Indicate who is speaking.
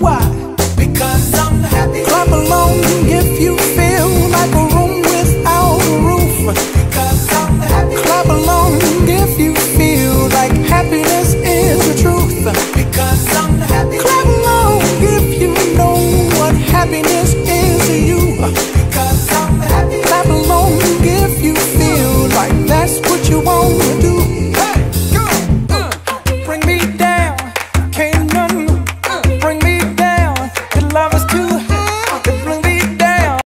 Speaker 1: why.